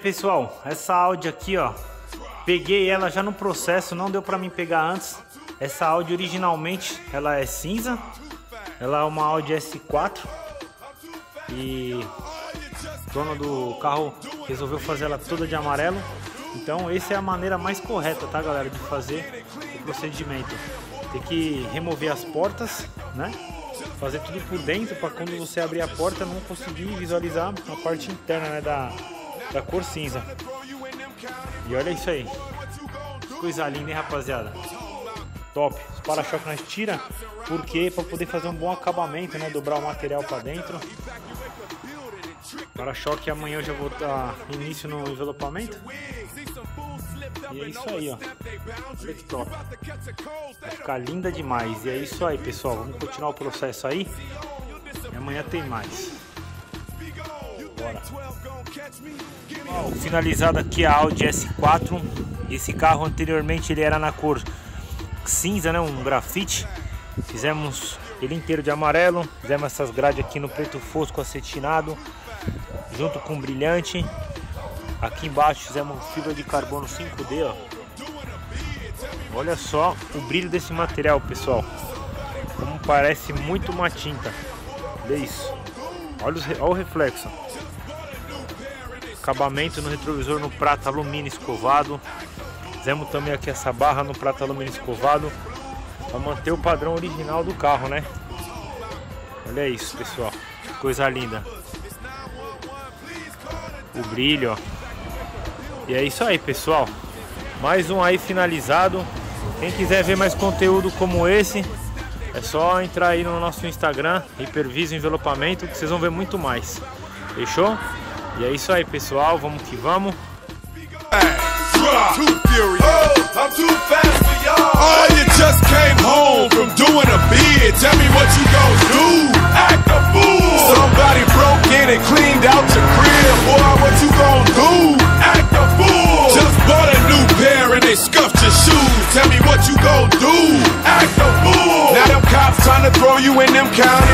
Pessoal, essa Audi aqui, ó, peguei ela já no processo, não deu pra mim pegar antes. Essa Audi originalmente, ela é cinza, ela é uma Audi S4 e o dono do carro resolveu fazer ela toda de amarelo. Então, essa é a maneira mais correta, tá, galera, de fazer o procedimento. Tem que remover as portas, né? Fazer tudo por dentro para quando você abrir a porta não conseguir visualizar a parte interna, né, da da cor cinza. E olha isso aí. Coisa linda, hein, rapaziada? Top. Os para-choques nós tira porque para poder fazer um bom acabamento, né? Dobrar o material para dentro. Para-choque amanhã eu já vou dar início no envelopamento. E é isso aí, ó. Olha que top. Vai ficar linda demais. E é isso aí, pessoal. Vamos continuar o processo aí. E amanhã tem mais. Ó, finalizado aqui a Audi S4. Esse carro anteriormente ele era na cor cinza, né? Um grafite. Fizemos ele inteiro de amarelo. Fizemos essas grades aqui no preto fosco acetinado. Junto com brilhante. Aqui embaixo fizemos fibra de carbono 5D, ó. Olha só o brilho desse material, pessoal. Como parece muito uma tinta. Olha isso. Olha, os, olha o reflexo. Acabamento no retrovisor no prata alumínio escovado. Fizemos também aqui essa barra no prata alumínio escovado. Para manter o padrão original do carro, né? Olha isso, pessoal. Coisa linda. O brilho, ó. E é isso aí, pessoal. Mais um aí finalizado. Quem quiser ver mais conteúdo como esse, é só entrar aí no nosso Instagram, Hiperviso Envelopamento, que vocês vão ver muito mais. Fechou? E é isso aí, pessoal. Vamos que vamos. Tell me what you gon' when them count.